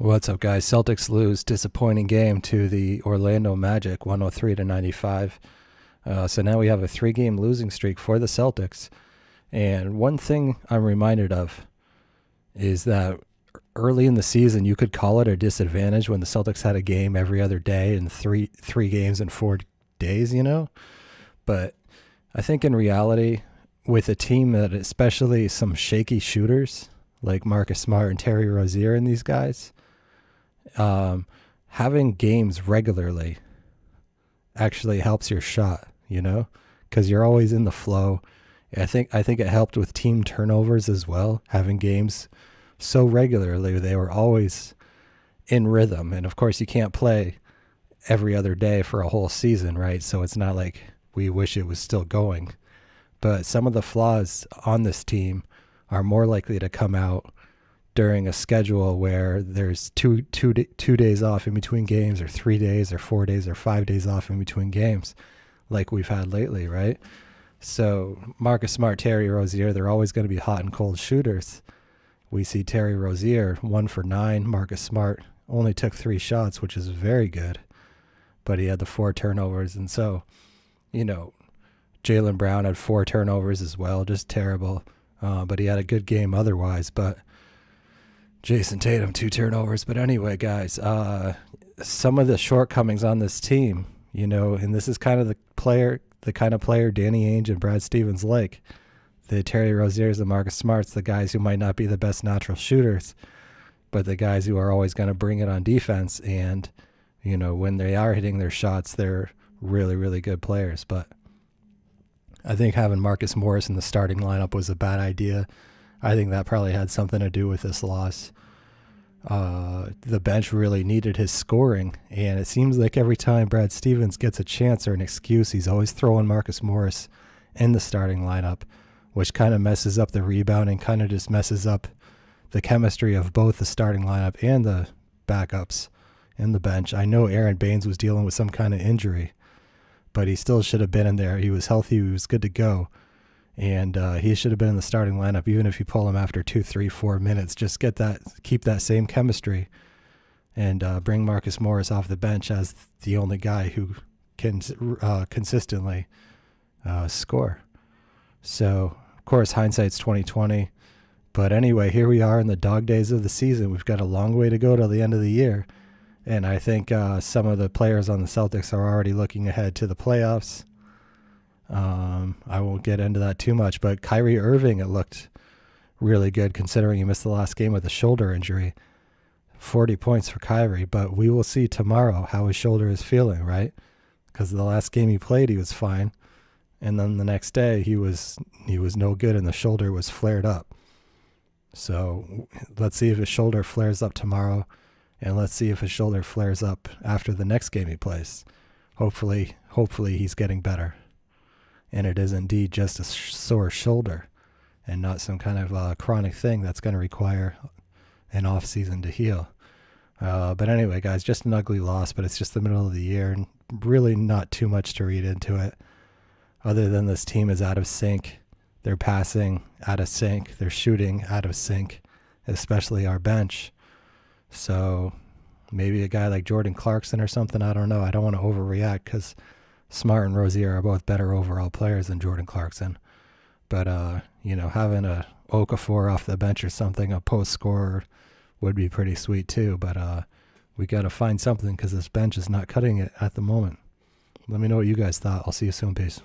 What's up, guys? Celtics lose disappointing game to the Orlando Magic, 103 to 95. Uh, so now we have a three-game losing streak for the Celtics. And one thing I'm reminded of is that early in the season you could call it a disadvantage when the Celtics had a game every other day and three three games in four days, you know. But I think in reality, with a team that especially some shaky shooters like Marcus Smart and Terry Rozier and these guys um, having games regularly actually helps your shot, you know, because you're always in the flow. I think I think it helped with team turnovers as well. Having games so regularly, they were always in rhythm, and of course, you can't play every other day for a whole season, right? So it's not like we wish it was still going. But some of the flaws on this team are more likely to come out during a schedule where there's two two two days off in between games or 3 days or 4 days or 5 days off in between games like we've had lately, right? So Marcus Smart, Terry Rozier, they're always going to be hot and cold shooters. We see Terry Rozier, 1 for 9, Marcus Smart only took 3 shots, which is very good. But he had the four turnovers and so, you know, Jaylen Brown had four turnovers as well, just terrible. Uh, but he had a good game otherwise. But Jayson Tatum, two turnovers. But anyway, guys, uh, some of the shortcomings on this team, you know, and this is kind of the player, the kind of player Danny Ainge and Brad Stevens like. The Terry Roziers and Marcus Smarts, the guys who might not be the best natural shooters, but the guys who are always going to bring it on defense. And, you know, when they are hitting their shots, they're really, really good players. But I think having Marcus Morris in the starting lineup was a bad idea. I think that probably had something to do with this loss. Uh, the bench really needed his scoring, and it seems like every time Brad Stevens gets a chance or an excuse, he's always throwing Marcus Morris in the starting lineup, which kind of messes up the rebounding, kind of just messes up the chemistry of both the starting lineup and the backups in the bench. I know Aron Baynes was dealing with some kind of injury, but he still should have been in there. He was healthy, he was good to go and uh, he should have been in the starting lineup even if you pull him after two, three, four minutes. Just get that, keep that same chemistry, and uh, bring Marcus Morris off the bench as the only guy who can uh, consistently uh, score. So, of course, hindsight's twenty twenty. But anyway, here we are in the dog days of the season. We've got a long way to go till the end of the year. And I think uh, some of the players on the Celtics are already looking ahead to the playoffs. Um, I won't get into that too much, but Kyrie Irving, it looked really good considering he missed the last game with a shoulder injury. 40 points for Kyrie, but we will see tomorrow how his shoulder is feeling, right? Because the last game he played, he was fine, and then the next day he was he was no good, and the shoulder was flared up. So let's see if his shoulder flares up tomorrow, and let's see if his shoulder flares up after the next game he plays. Hopefully, hopefully he's getting better and it is indeed just a sore shoulder and not some kind of uh, chronic thing that's going to require an off season to heal. Uh, but anyway, guys, just an ugly loss, but it's just the middle of the year and really not too much to read into it other than this team is out of sync. They're passing out of sync, they're shooting out of sync, especially our bench. So maybe a guy like Jordan Clarkson or something, I don't know. I don't want to overreact because Smart and Rozier are both better overall players than Jordan Clarkson. But uh, you know, having a Okafor off the bench or something, a post scorer, would be pretty sweet too. But uh, we got to find something because this bench is not cutting it at the moment. Let me know what you guys thought. I'll see you soon. Peace.